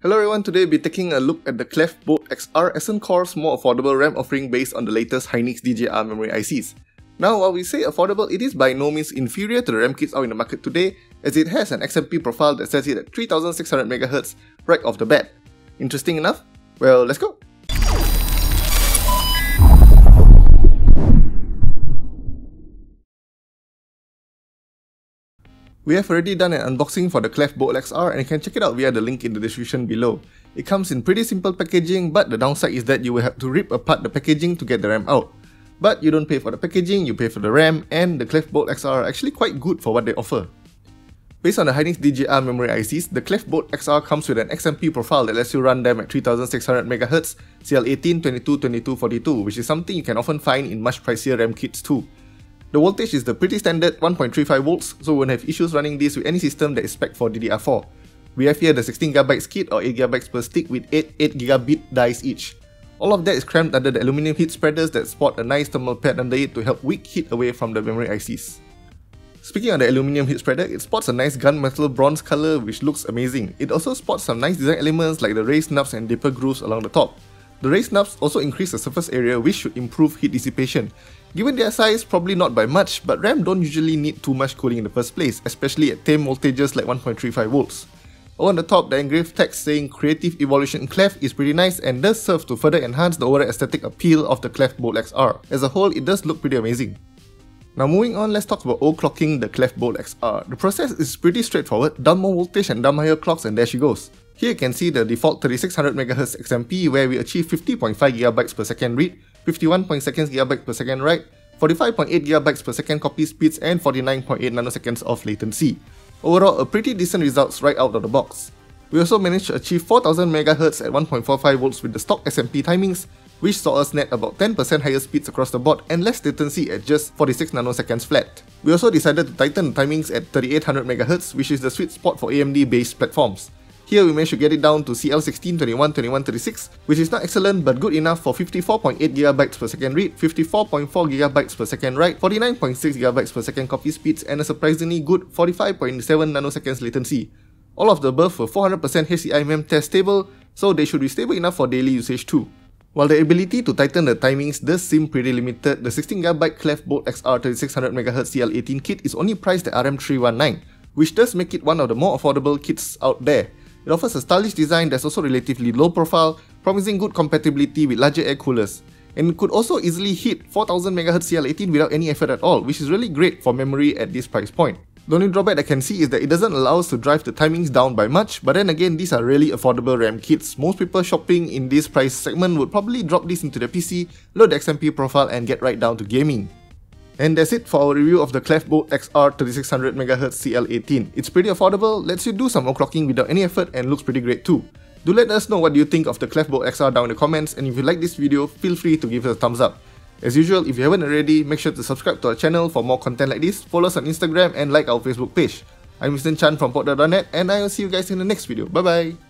Hello everyone, today we'll be taking a look at the Klevv Bolt XR Essencore's more affordable RAM offering based on the latest Hynix DJR memory ICs. Now while we say affordable, it is by no means inferior to the RAM kits out in the market today as it has an XMP profile that sets it at 3600MHz right off the bat. Interesting enough? Well, let's go! We have already done an unboxing for the Klevv Bolt XR and you can check it out via the link in the description below. It comes in pretty simple packaging but the downside is that you will have to rip apart the packaging to get the RAM out. But you don't pay for the packaging, you pay for the RAM and the Klevv Bolt XR are actually quite good for what they offer. Based on the Hynix DJR memory ICs, the Klevv Bolt XR comes with an XMP profile that lets you run them at 3600MHz, CL18, 22, 22, 42 which is something you can often find in much pricier RAM kits too. The voltage is the pretty standard 1.35 volts, so we won't have issues running this with any system that is spec for DDR4. We have here the 16GB kit or 8GB per stick with 8 8GB dies each. All of that is crammed under the aluminium heat spreaders that spot a nice thermal pad under it to help wick heat away from the memory ICs. Speaking of the aluminium heat spreader, it spots a nice gunmetal bronze color which looks amazing. It also spots some nice design elements like the raised knobs and deeper grooves along the top. The raised knobs also increase the surface area which should improve heat dissipation. Given their size, probably not by much, but RAM don't usually need too much cooling in the first place, especially at tame voltages like 1.35 volts. On the top, the engraved text saying Creative Evolution Klevv is pretty nice and does serve to further enhance the overall aesthetic appeal of the Klevv Bolt XR. As a whole, it does look pretty amazing. Now moving on, let's talk about overclocking the Klevv Bolt XR. The process is pretty straightforward, down more voltage and down higher clocks and there she goes. Here you can see the default 3600MHz XMP where we achieve 50.5GB per second read, 51.2 GB per second write, 45.8GB per second copy speeds and 49.8 nanoseconds of latency. Overall, a pretty decent results right out of the box. We also managed to achieve 4000MHz at 1.45V with the stock XMP timings, which saw us net about 10% higher speeds across the board and less latency at just 46 nanoseconds flat. We also decided to tighten the timings at 3800MHz, which is the sweet spot for AMD-based platforms. Here we managed to get it down to CL16, 21, 21, 36, which is not excellent but good enough for 54.8GB per second read, 54.4GB per second write, 49.6GB per second copy speeds, and a surprisingly good 45.7 nanoseconds latency. All of the above were 400% HCI test stable, so they should be stable enough for daily usage too. While the ability to tighten the timings does seem pretty limited, the 16GB Klevv Bolt XR 3600MHz CL18 kit is only priced at RM319, which does make it one of the more affordable kits out there. It offers a stylish design that's also relatively low profile, promising good compatibility with larger air coolers. And could also easily hit 4000MHz CL18 without any effort at all, which is really great for memory at this price point. The only drawback I can see is that it doesn't allow us to drive the timings down by much, but then again, these are really affordable RAM kits. Most people shopping in this price segment would probably drop this into their PC, load the XMP profile and get right down to gaming. And that's it for our review of the Klevv Bolt XR 3600MHz CL18. It's pretty affordable, lets you do some overclocking without any effort and looks pretty great too. Do let us know what you think of the Klevv Bolt XR down in the comments and if you like this video, feel free to give us a thumbs up. As usual, if you haven't already, make sure to subscribe to our channel for more content like this, follow us on Instagram and like our Facebook page. I'm Mr. Chan from Pokde.net and I will see you guys in the next video. Bye bye!